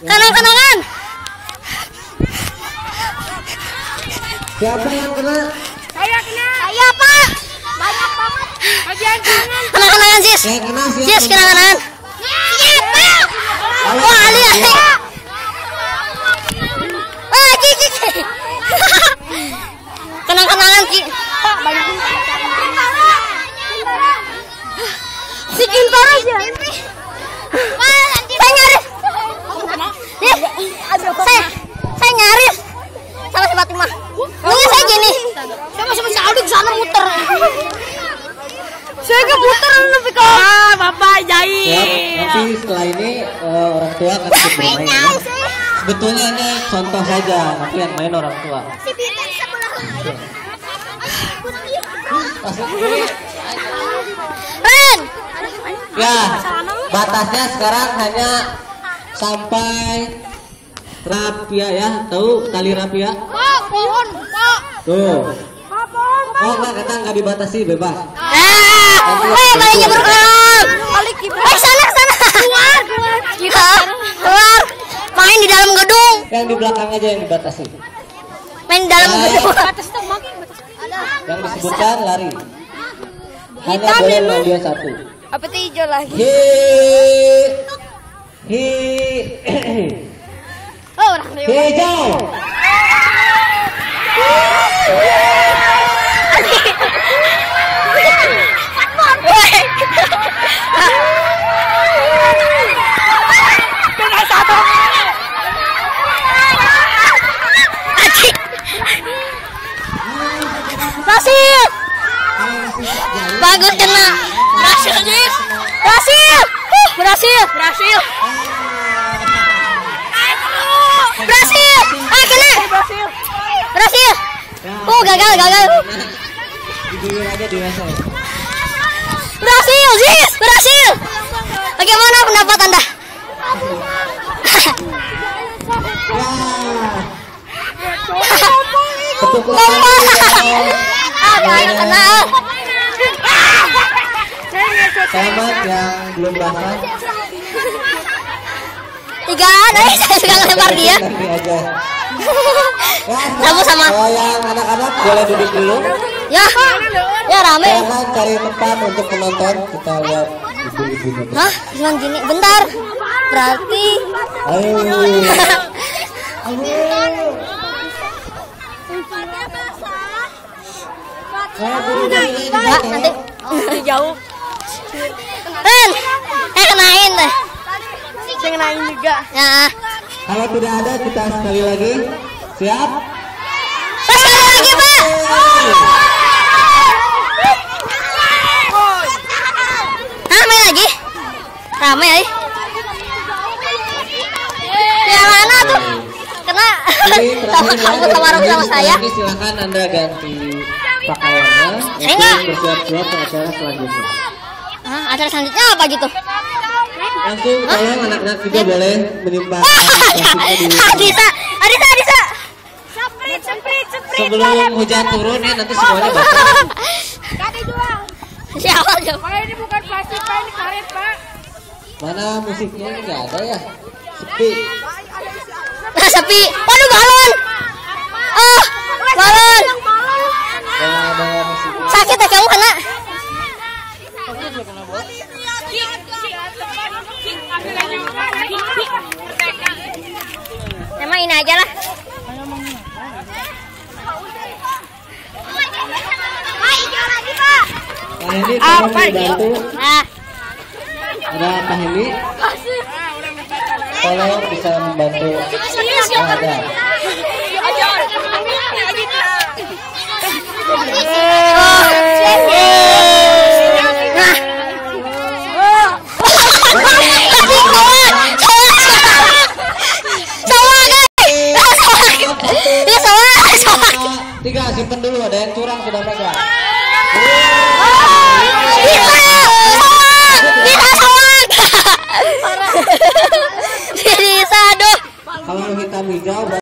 Kanan kanan. Siapa yang kena? Saya kena. Saya pak. Banyak banget. Bagian kanan. Kanan kanan sis. Kena? Sis kanan kanan. Siapa? Oh Ali Ali. Ah. Kanan kanan. Pak, banyak Si Kintar aja. Saya nyaris. Nih, saya, saya nyaris sama si Fatimah. Mungkin saya gini. Saya masih masih Aldi ke sana muter. Saya ke muter lebih ke. Ah, Bapak Siap. jahit. Nanti setelah ini eh, orang tua akan ikut bermain ya. Sebetulnya ini contoh saja, nanti yang main orang tua. Si Peter sebelah. Ren, Ya, batasnya sekarang hanya sampai rapia ya, tahu tali rapia? Pak, pohon, Pak. Tuh. Pak, pohon, Pak. Oh enggak, kata nggak dibatasi, bebas. Ah, eh, baliknya berkelam. Balik. Eh, sana, sana. Keluar, keluar. Keluar. Main di dalam gedung. Yang di belakang aja yang dibatasi. Main di dalam gedung. Yang disebutkan lari. Hanya boleh lawan dia satu. Apa tuh hijau lagi? Hi. Hi. Orang lewat. Hijau. Berhasil. Bagus kena. Berhasil, Jis. Berhasil. Berhasil. Berhasil. Ah, kena. Berhasil. Oh, gagal, gagal. Diguyur aja dirasa. Berhasil, Jis. Berhasil. Bagaimana pendapat Anda? Lomba. Ada yang kena. Selamat yang belum eh saya suka lempar dia. Ya, Sama-sama. Kalau yang anak-anak boleh duduk dulu. Ya, ya rame. Silakan cari tempat untuk penonton. Kita lihat ibu-ibunya. Hah, bilang gini, bentar. Berarti Ayo. Ayo, enggak nanti jauh. Ren, eh kenain deh. Saya kenain juga. Ya, Kalau tidak ada kita sekali lagi. Siap? Sekali lagi pak. Lagi? Rame ya? Yang mana tuh? Kena sama ya, kamu sama Rob sama saya. Silakan anda ganti pakaiannya. Saya enggak. Untuk bersiap-siap ke acara selanjutnya. Hah, acara selanjutnya apa gitu? Langsung tolong anak-anak juga boleh menyumbang Wah, Sebelum hujan turun ya nanti semuanya basah. Kaki jual. Siapa aja? Pak ini bukan plastik, Pak ini karet, Pak. Mana musiknya nggak ada ya? Sepi. Nah, sepi. Waduh, balon. Oh, balon. Kalau ada musik. Sakit ya kamu kena? Emang ini aja lah. Tolong Apa ini? dibantu. Nah, Ada Pak Hendy. Tolong bisa membantu. Oh, ada. Bisa, aduh. Kalau hitam hijau